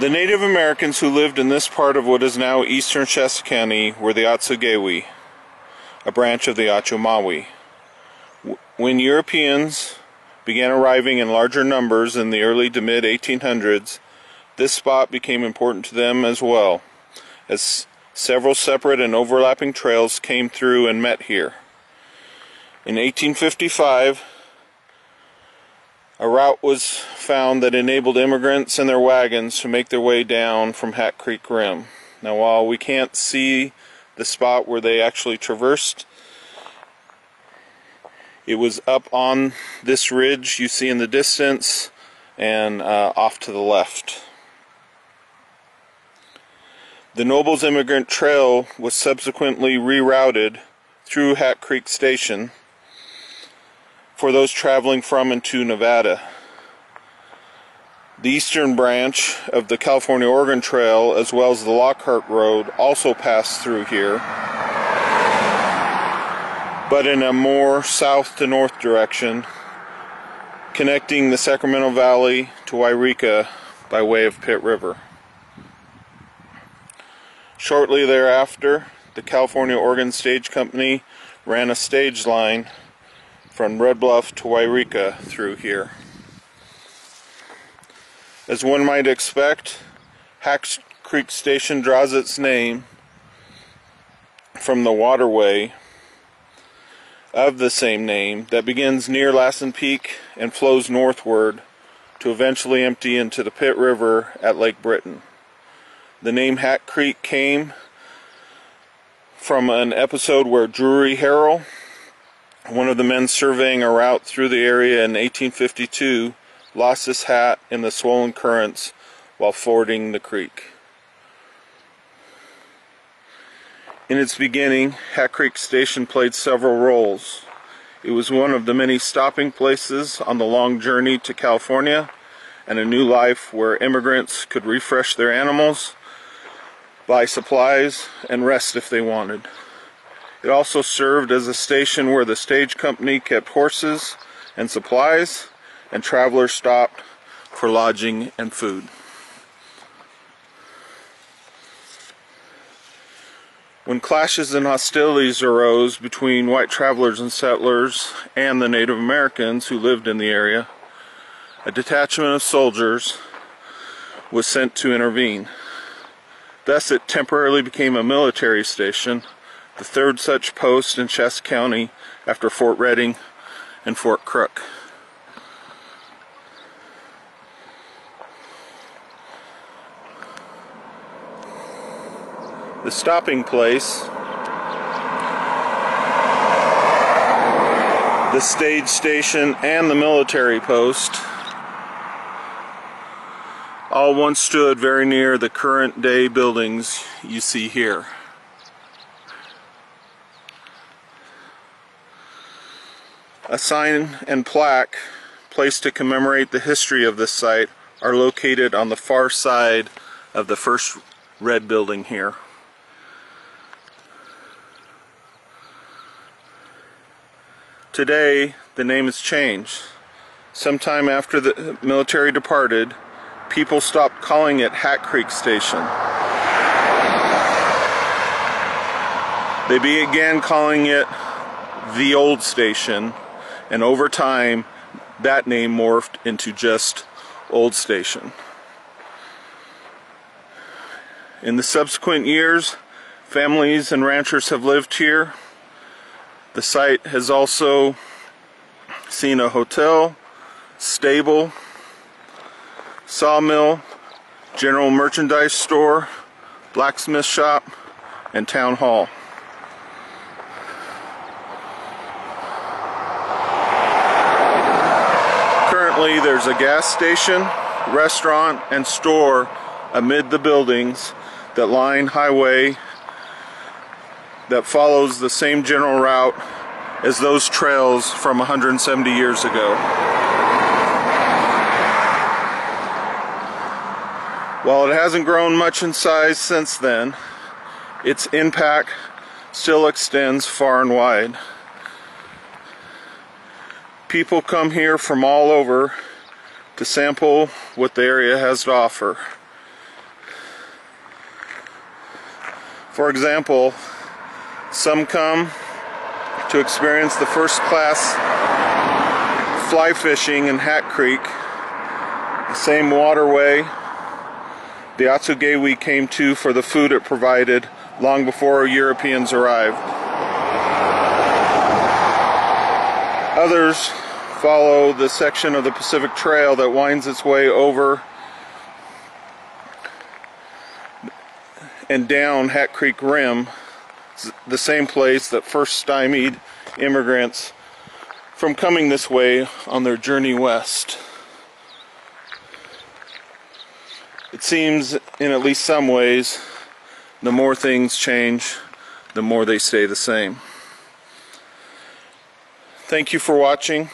The Native Americans who lived in this part of what is now eastern Shasta County were the Atsugewi, a branch of the Achomawi. When Europeans began arriving in larger numbers in the early to mid 1800s, this spot became important to them as well, as several separate and overlapping trails came through and met here. In 1855, a route was found that enabled immigrants and their wagons to make their way down from Hat Creek Rim. Now, while we can't see the spot where they actually traversed, it was up on this ridge you see in the distance and uh, off to the left. The Nobles Immigrant Trail was subsequently rerouted through Hat Creek Station for those traveling from and to Nevada. The eastern branch of the California Oregon Trail, as well as the Lockhart Road, also passed through here, but in a more south to north direction, connecting the Sacramento Valley to Yreka by way of Pit River. Shortly thereafter, the California Oregon Stage Company ran a stage line from Red Bluff to Yreka through here. As one might expect, Hat Creek Station draws its name from the waterway of the same name that begins near Lassen Peak and flows northward to eventually empty into the Pit River at Lake Britton. The name Hat Creek came from an episode where Drury Harrell one of the men surveying a route through the area in 1852 lost his hat in the swollen currents while fording the creek. In its beginning, Hat Creek Station played several roles. It was one of the many stopping places on the long journey to California and a new life where immigrants could refresh their animals, buy supplies, and rest if they wanted. It also served as a station where the stage company kept horses and supplies, and travelers stopped for lodging and food. When clashes and hostilities arose between white travelers and settlers and the Native Americans who lived in the area, a detachment of soldiers was sent to intervene. Thus, it temporarily became a military station the third such post in Shasta County after Fort Redding and Fort Crook. The stopping place, the stage station, and the military post all once stood very near the current day buildings you see here. A sign and plaque placed to commemorate the history of this site are located on the far side of the first red building here. Today, the name has changed. Sometime after the military departed, people stopped calling it Hat Creek Station. They began calling it the old station and over time that name morphed into just Old Station. In the subsequent years, families and ranchers have lived here. The site has also seen a hotel, stable, sawmill, general merchandise store, blacksmith shop, and town hall. Currently, there's a gas station, restaurant, and store amid the buildings that line highway that follows the same general route as those trails from 170 years ago. While it hasn't grown much in size since then, its impact still extends far and wide people come here from all over to sample what the area has to offer. For example, some come to experience the first class fly fishing in Hat Creek, the same waterway the Atsugewi came to for the food it provided long before Europeans arrived. Others follow the section of the Pacific Trail that winds its way over and down Hat Creek Rim, the same place that first stymied immigrants from coming this way on their journey west. It seems, in at least some ways, the more things change, the more they stay the same. Thank you for watching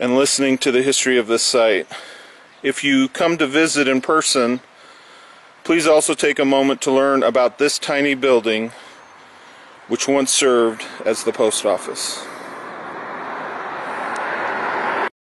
and listening to the history of this site. If you come to visit in person, please also take a moment to learn about this tiny building which once served as the post office.